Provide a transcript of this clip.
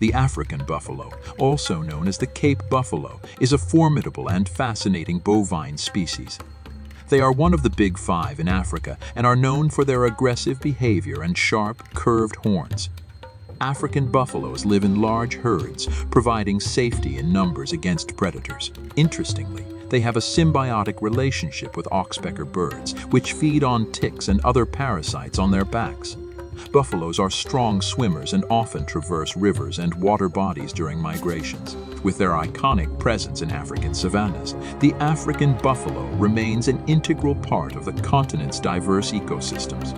The African buffalo, also known as the Cape buffalo, is a formidable and fascinating bovine species. They are one of the big five in Africa and are known for their aggressive behavior and sharp, curved horns. African buffaloes live in large herds, providing safety in numbers against predators. Interestingly, they have a symbiotic relationship with oxpecker birds, which feed on ticks and other parasites on their backs. Buffaloes are strong swimmers and often traverse rivers and water bodies during migrations. With their iconic presence in African savannas, the African buffalo remains an integral part of the continent's diverse ecosystems.